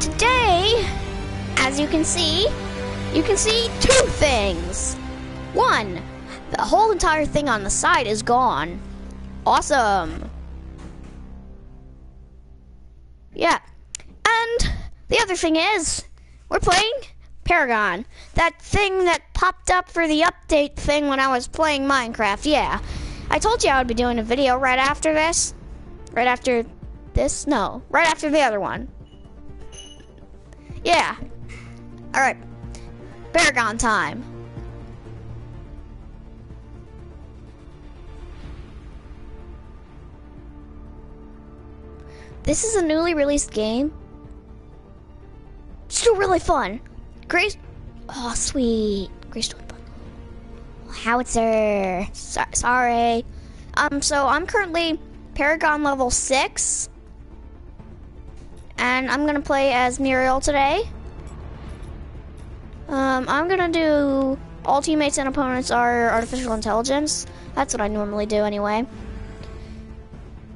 today, as you can see, you can see two things. One, the whole entire thing on the side is gone. Awesome. Yeah. And the other thing is, we're playing Paragon. That thing that popped up for the update thing when I was playing Minecraft. Yeah. I told you I would be doing a video right after this. Right after this? No. Right after the other one. Yeah. Alright. Paragon time. This is a newly released game. Still really fun. Grace. Oh, sweet. Grace Howitzer. So sorry. Um, so I'm currently Paragon level 6. And I'm gonna play as Muriel today. Um, I'm gonna do all teammates and opponents are artificial intelligence. That's what I normally do anyway.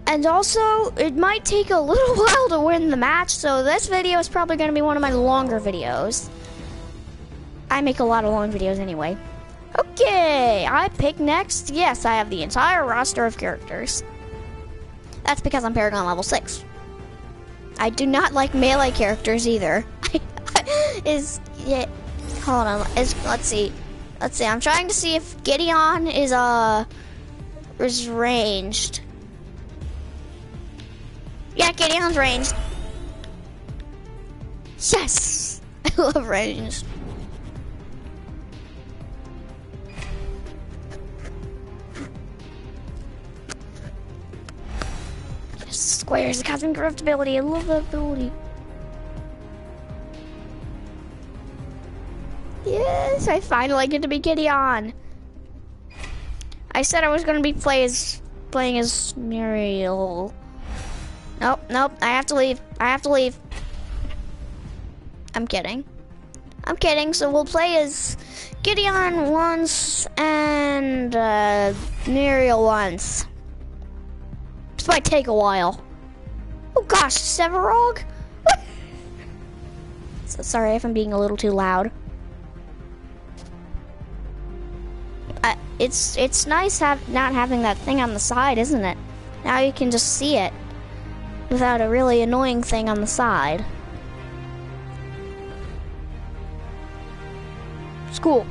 And also, it might take a little while to win the match, so this video is probably to be one of my longer videos. I make a lot of long videos anyway. Okay, I pick next. Yes, I have the entire roster of characters. That's because I'm Paragon level 6. I do not like melee characters either. is, yeah, hold on, is, let's see. Let's see, I'm trying to see if Gideon is, uh, is ranged. Yeah, Gideon's ranged. Yes! I love ranged. Squares, the cosmic rift ability. I love that ability. Yes, I finally get to be Gideon. I said I was gonna be play as, playing as Muriel. Nope, nope, I have to leave. I have to leave. I'm kidding. I'm kidding, so we'll play as Gideon once and uh, Muriel once. This might take a while. Oh gosh, Sevarog? so sorry if I'm being a little too loud. Uh, it's it's nice have not having that thing on the side, isn't it? Now you can just see it without a really annoying thing on the side. School.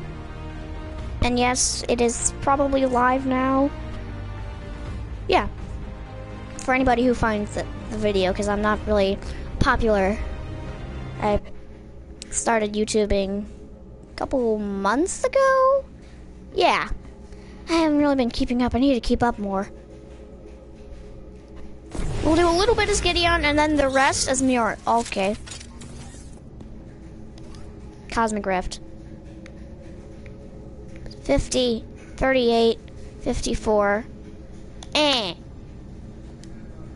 And yes, it is probably live now. Yeah. For anybody who finds the, the video, because I'm not really popular. I started YouTubing a couple months ago? Yeah. I haven't really been keeping up. I need to keep up more. We'll do a little bit as Gideon and then the rest as Muir. Okay. Cosmic Rift. 50, 38, 54. Eh.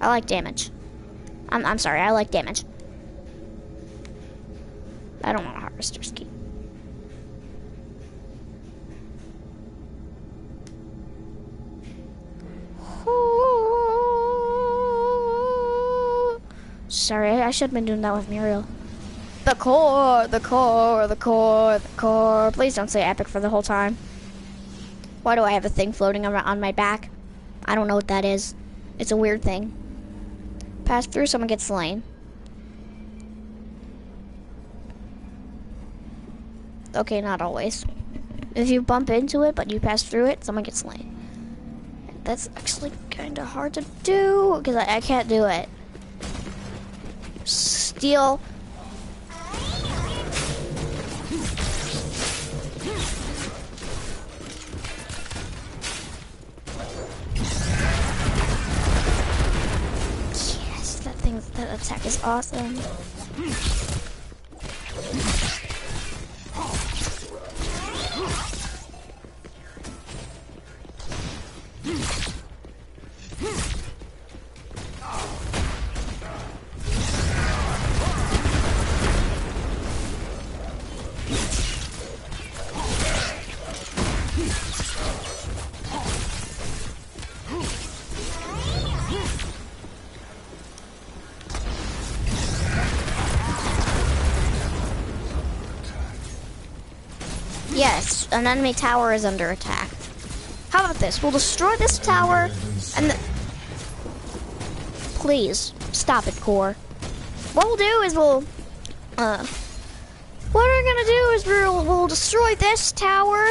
I like damage. I'm, I'm sorry, I like damage. I don't want a harvester's key. Sorry, I should have been doing that with Muriel. The core, the core, the core, the core. Please don't say epic for the whole time. Why do I have a thing floating on my back? I don't know what that is. It's a weird thing. Pass through, someone gets slain. Okay, not always. If you bump into it, but you pass through it, someone gets slain. That's actually kind of hard to do, because I, I can't do it steal. Awesome. Yes, an enemy tower is under attack. How about this? We'll destroy this tower and. Please, stop it, Core. What we'll do is we'll... Uh... What we're gonna do is we'll, we'll destroy this tower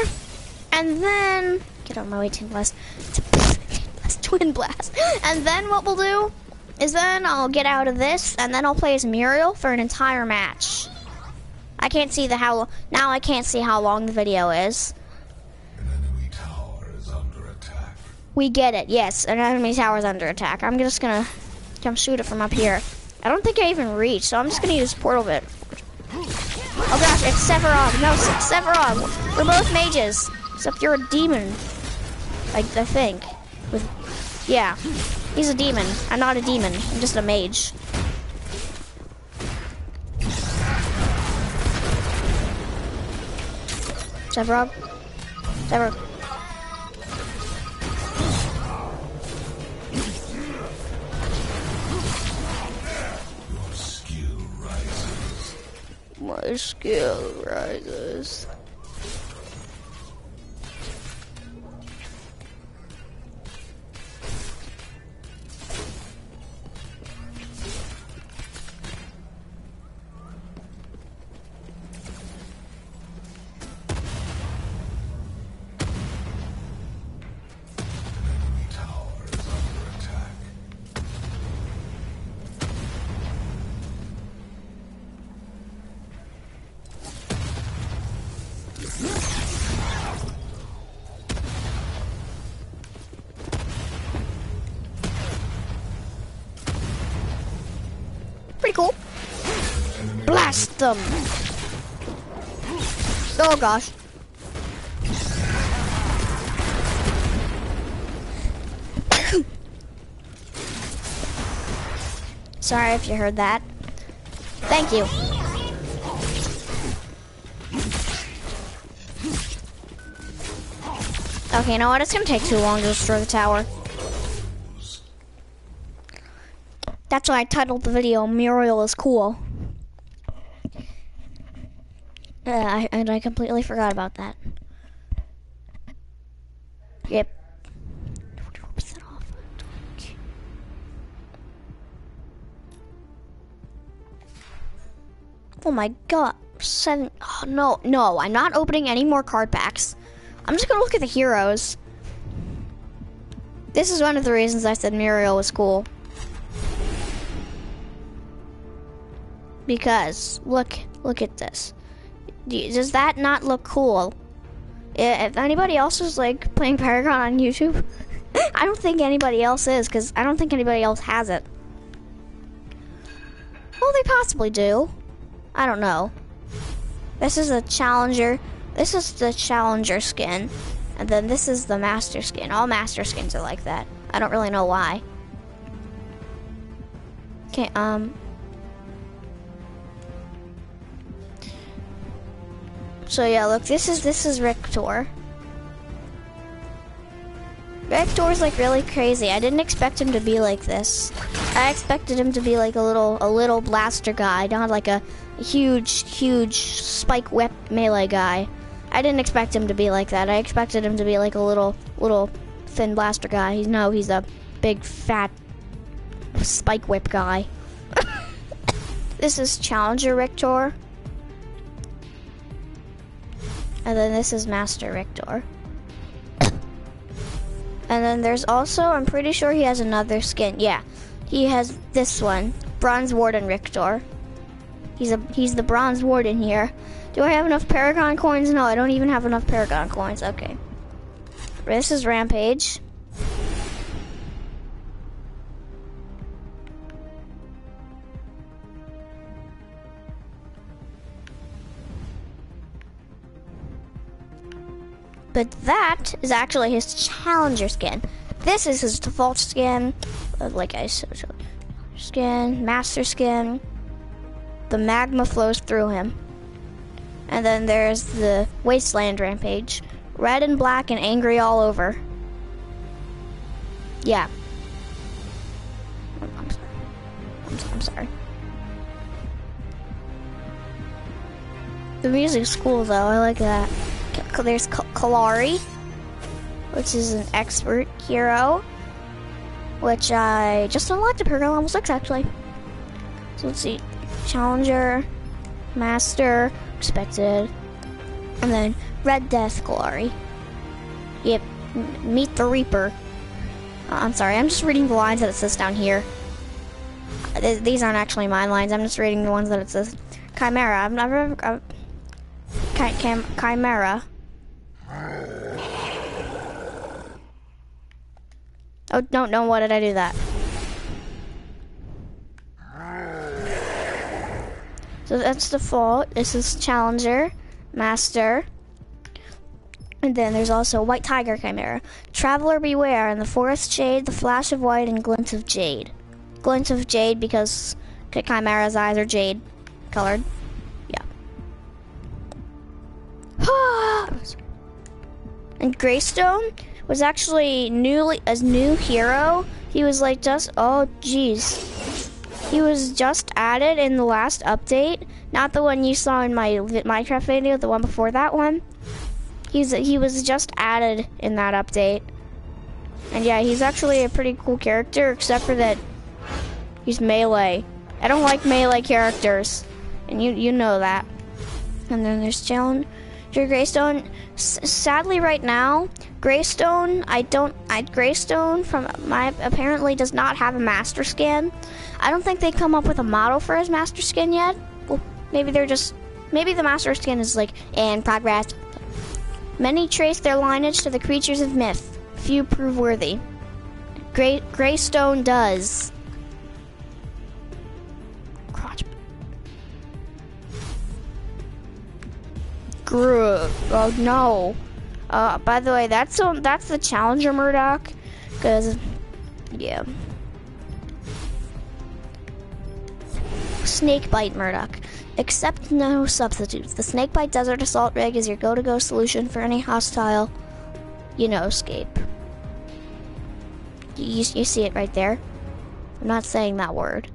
and then... Get on my way, Twinblast. Twin Blast. And then what we'll do is then I'll get out of this and then I'll play as Muriel for an entire match. I can't see the how... Now I can't see how long the video is. is We get it, yes. An enemy tower is under attack. I'm just gonna come shoot it from up here. I don't think I even reach, so I'm just gonna use portal bit. Oh gosh, it's Sevarog. No, Sevarog. We're both mages, except you're a demon. I, I think. With, yeah, he's a demon. I'm not a demon. I'm just a mage. Sevarog. Sevarog. my skill rises. Them. Oh gosh. Sorry if you heard that. Thank you. Okay, you know what? It's gonna take too long to destroy the tower. That's why I titled the video Muriel is cool. Uh, I, and I completely forgot about that. Yep. Oh my god. Seven. Oh, no, no. I'm not opening any more card packs. I'm just gonna look at the heroes. This is one of the reasons I said Muriel was cool. Because, look, look at this does that not look cool? If anybody else is like playing Paragon on YouTube, I don't think anybody else is because I don't think anybody else has it. Well, they possibly do. I don't know. This is a Challenger. This is the Challenger skin. And then this is the Master skin. All Master skins are like that. I don't really know why. Okay, um, So yeah, look, this is this is Riktor. Riktor's like really crazy. I didn't expect him to be like this. I expected him to be like a little a little blaster guy, not like a huge huge spike whip melee guy. I didn't expect him to be like that. I expected him to be like a little little thin blaster guy. He's no, he's a big fat spike whip guy. this is Challenger Riktor. And then this is Master Riktor. And then there's also, I'm pretty sure he has another skin. Yeah, he has this one, Bronze Warden Riktor. He's a he's the Bronze Warden here. Do I have enough Paragon coins? No, I don't even have enough Paragon coins. Okay. This is Rampage. But that is actually his challenger skin. This is his default skin, like I said, skin, master skin. The magma flows through him. And then there's the Wasteland Rampage. Red and black and angry all over. Yeah. Oh, I'm, sorry. I'm, I'm sorry. The music's cool though, I like that. there's Kallari, which is an expert hero, which I just unlocked at Paragon level 6 actually. So let's see, Challenger, Master, Expected, and then Red Death Glory. Yep, meet the Reaper. Uh, I'm sorry, I'm just reading the lines that it says down here. Th these aren't actually my lines, I'm just reading the ones that it says. Khaimera, I've never... I've, Chi Khaimera. Oh, no, no, what did I do that? So that's the default. This is Challenger, Master, and then there's also White Tiger Khaimera. Traveler beware, in the forest shade, the flash of white and glint of jade. Glint of jade because Khaimera's eyes are jade colored. Yeah. and Greystone was actually newly a new hero. He was like just oh jeez. He was just added in the last update, not the one you saw in my Minecraft video, the one before that one. He's he was just added in that update. And yeah, he's actually a pretty cool character, except for that he's melee. I don't like melee characters, and you you know that. And then there's Challenger Greystone. S sadly, right now, Greystone, I don't, I Greystone from my apparently does not have a master skin. I don't think they come up with a model for his master skin yet. Well, maybe they're just, maybe the master skin is like in progress. Many trace their lineage to the creatures of myth. Few prove worthy. Grey, Greystone does. Grr. Oh no. Uh, by the way, that's um, that's the Challenger Murdock, cause yeah. Snakebite Murdock. Accept no substitutes. The Snakebite Desert Assault Rig is your go-to-go solution for any hostile, you know, escape. You, you see it right there. I'm not saying that word.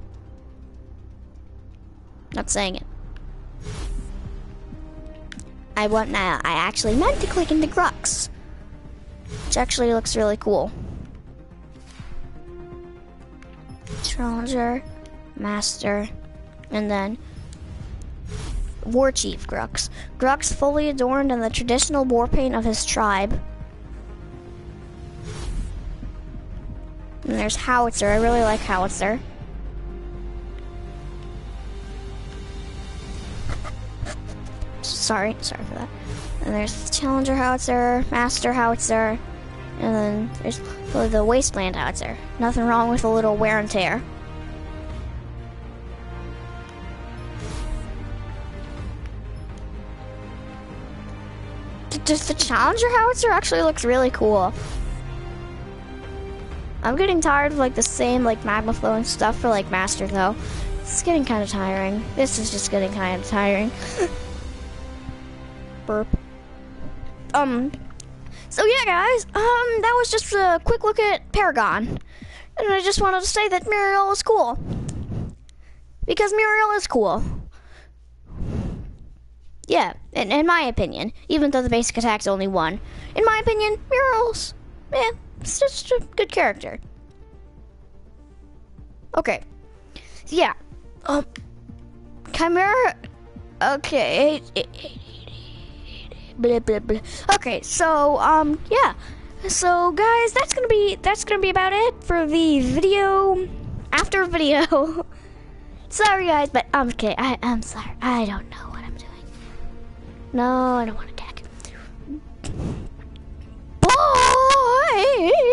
Not saying it. I want now. I actually meant to click into Grux, which actually looks really cool. Challenger, Master, and then War Chief Grux. Grux fully adorned in the traditional war paint of his tribe. And there's Howitzer. I really like Howitzer. Sorry, sorry for that. And there's Challenger Howitzer, Master Howitzer, and then there's the Wasteland Howitzer. Nothing wrong with a little wear and tear. Just the Challenger howitzer actually looks really cool. I'm getting tired of like the same like magma flowing stuff for like Master though. It's getting kind of tiring. This is just getting kind of tiring. Burp. Um. So yeah, guys. Um, that was just a quick look at Paragon, and I just wanted to say that Muriel is cool because Muriel is cool. Yeah, in, in my opinion, even though the basic attack's only one, in my opinion, Muriel's, yeah, it's just a good character. Okay, yeah, um, Khaimera, okay, blah, blah, blah. Okay, so, um, yeah. So, guys, that's gonna be, that's gonna be about it for the video, after video. sorry, guys, but I'm okay. I, I'm sorry. I don't know what I'm doing. No, I don't want to attack. Bye!